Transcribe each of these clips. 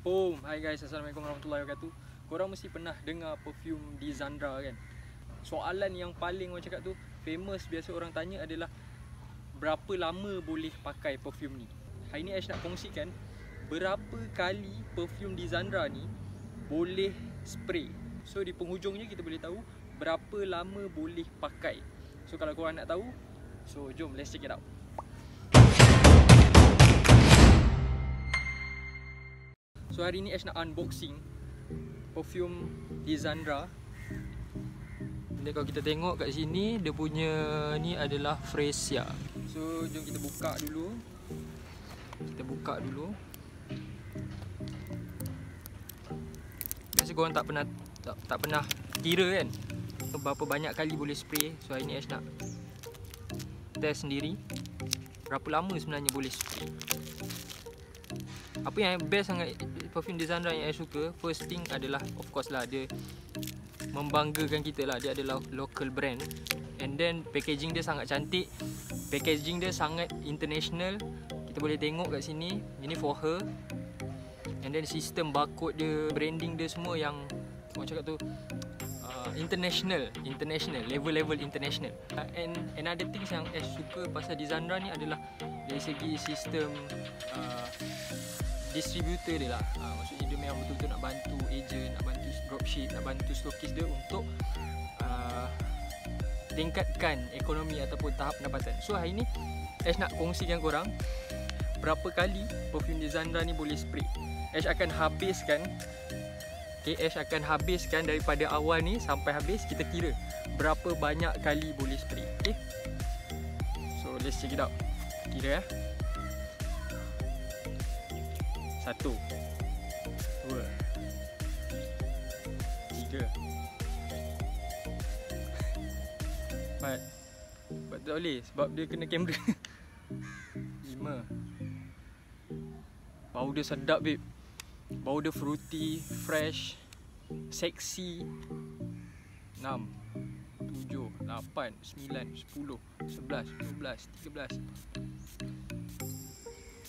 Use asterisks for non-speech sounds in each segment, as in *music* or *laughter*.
Boom. Hai guys, Assalamualaikum warahmatullahi wabarakatuh. Korang mesti pernah dengar perfume di Zandra kan? Soalan yang paling orang cakap tu famous biasa orang tanya adalah berapa lama boleh pakai perfume ni. Hari ni Ash nak kongsikan berapa kali perfume di Zandra ni boleh spray. So di penghujungnya kita boleh tahu berapa lama boleh pakai. So kalau korang nak tahu, so jom let's check it out. So hari ni Ash nak unboxing Perfume Lizandra Nanti kalau kita tengok kat sini Dia punya ni adalah Fresia. So jom kita buka dulu. Kita buka dulu. Biasa korang tak pernah Tak, tak pernah kira kan? Berapa banyak kali boleh spray? So hari ni Ash nak Test sendiri. Berapa lama sebenarnya boleh spray? Apa yang best sangat perfume designer yang saya suka First thing adalah of course lah dia Membanggakan kita lah. Dia adalah local brand. And then packaging dia sangat cantik. Packaging dia sangat international. Kita boleh tengok kat sini Ini for her. And then sistem barcode dia Branding dia semua yang Orang cakap tu uh, international. International level level international uh, and another thing yang saya suka pasal Dizandra ni adalah dari segi sistem uh, distributor dia lah ha, maksudnya dia memang betul-betul nak bantu agent nak bantu dropship nak bantu stokis dia untuk uh, tingkatkan ekonomi ataupun tahap pendapatan so hari ni Ash nak kongsikan korang berapa kali perfume Zandra ni boleh spray Ash akan habiskan Okay, Ash akan habiskan daripada awal ni sampai habis kita kira berapa banyak kali boleh spray okay? so let's check it out kira ya eh. Satu. Dua. Tiga. Empat. Sebab tak boleh Sebab dia kena kamera. *laughs* Lima. Bau dia sedap babe. Bau dia fruity Fresh Sexy. Enam. Tujuh. Lapan. Sembilan. Sepuluh. Sebelas. Dua belas. Tiga belas.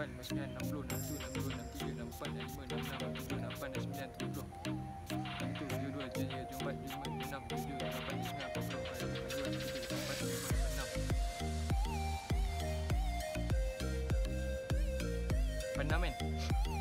lapan, lima, sembilan, enam puluh, enam satu, enam dua, enam tiga, enam empat, enam lima, enam enam, tujuh, enam lapan, enam sembilan, tujuh puluh. Enam tu, tujuh dua, tujuh tiga, tujuh empat, tujuh lima, tujuh enam, tujuh tujuh, lapan, sembilan, empat puluh, empat puluh, empat puluh, tujuh tujuh, empat puluh, empat puluh, enam. Empat enam, men.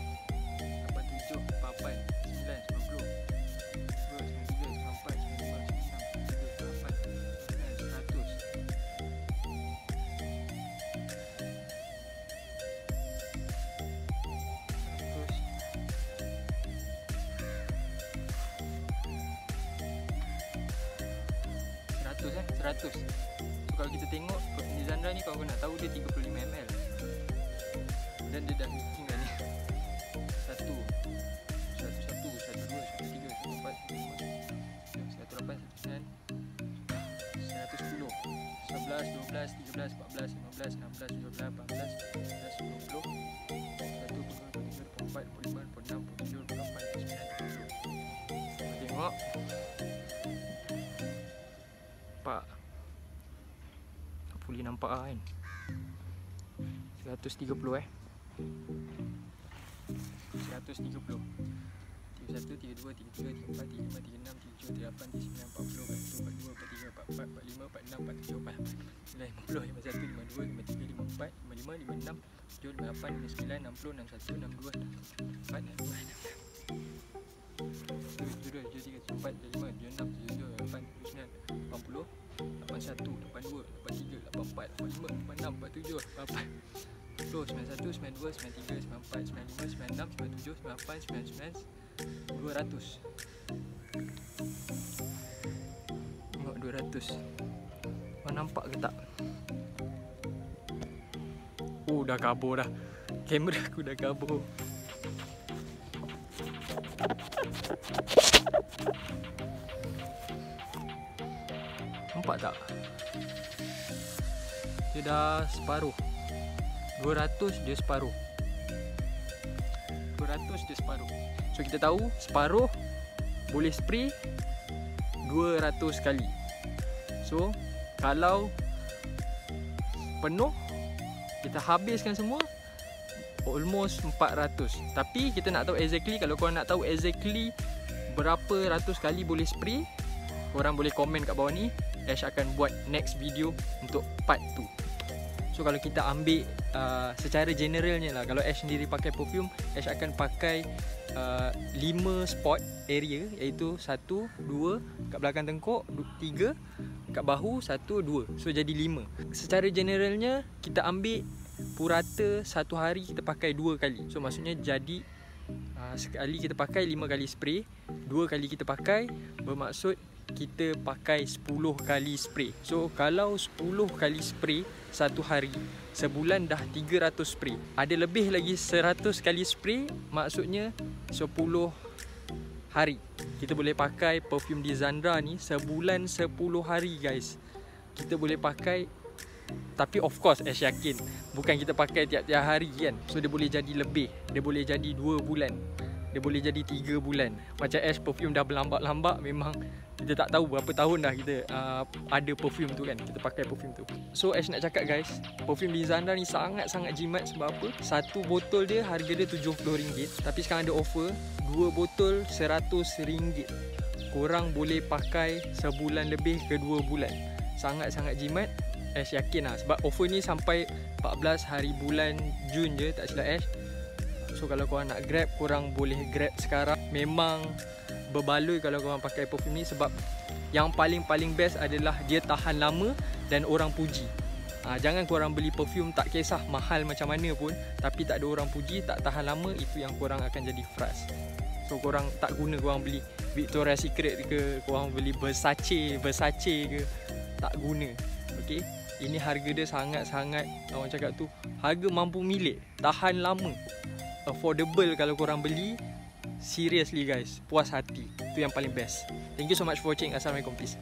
100 eh? 100 so, kalau kita tengok ni Zandra ni kau nak tahu dia 35 ml dan dia dah tinggal ni. 1 1 1 1 2 1 3 1 4 1 8 1 9 110 11 12 13 14 15 16 17 18 19 20 20 1 2 3 4 4 5 5 6 6 7 8 9 10 tengok. boleh nampak lah kan 130 eh 130 31, 32, 33, 34, 35, 36, 37, 38, 39, 40, 41, 42, 43, 44, 45, 46, 47, 48, 49, 50, 51, 52, 53, 54, 55, 56, 57, 58, 59, 60, 61, 62, 64, 65, 66, 67, 68, 69, 70, 71, 72, 73, 74, 75, 76, 77, 8 1 8 2 8 3 8 4 8 5 8 6 8 7 8 8 200 Tengok 200 Kau nampak ke tak? Oh dah kabur dah. Kamera aku dah kabur. Nampak tak? Dia dah separuh. 200 dia separuh. 200 dia separuh. So kita tahu separuh boleh spray 200 kali. So kalau penuh kita habiskan semua almost 400 tapi kita nak tahu exactly kalau korang nak tahu exactly berapa ratus kali boleh spray korang boleh komen kat bawah ni Ash akan buat next video untuk part 2 so kalau kita ambil uh, secara generalnya lah kalau Ash sendiri pakai perfume Ash akan pakai uh, 5 spot area iaitu 1 2 kat belakang tengkuk 3 kat bahu 1 2 so jadi 5 secara generalnya kita ambil purata satu hari kita pakai dua kali. So maksudnya jadi uh, sekali kita pakai lima kali spray dua kali kita pakai bermaksud kita pakai 10 kali spray. So kalau 10 kali spray satu hari, sebulan dah 300 spray. Ada lebih lagi 100 kali spray, maksudnya 10 hari. Kita boleh pakai perfume di Zandra ni sebulan 10 hari guys. Kita boleh pakai tapi of course Ash yakin Bukan kita pakai tiap-tiap hari kan So dia boleh jadi lebih Dia boleh jadi 2 bulan Dia boleh jadi 3 bulan. Macam Ash perfume dah berlambak-lambak Memang kita tak tahu berapa tahun dah kita uh, ada perfume tu kan Kita pakai perfume tu. So Ash nak cakap guys Perfume di Zandra ni sangat-sangat jimat. Sebab apa? Satu botol dia harga dia RM70 Tapi sekarang ada offer Dua botol RM100 Korang boleh pakai sebulan lebih ke dua bulan. Sangat-sangat jimat. Ash yakin lah Sebab offer ni sampai 14 hari bulan Jun je Tak silap Ash So kalau korang nak grab Korang boleh grab sekarang Memang berbaloi kalau korang pakai perfume ni sebab yang paling-paling best adalah dia tahan lama dan orang puji. Ha, jangan korang beli perfume tak kisah mahal macam mana pun tapi tak ada orang puji, tak tahan lama itu yang korang akan jadi frust. So korang tak guna korang beli Victoria's Secret ke, korang beli Versace, Versace ke, tak guna. Okay? Ini harga dia sangat-sangat orang cakap tu harga mampu milik, tahan lama. Affordable kalau korang beli Seriously guys, puas hati. Itu yang paling best. Thank you so much for watching. Assalamualaikum. Peace.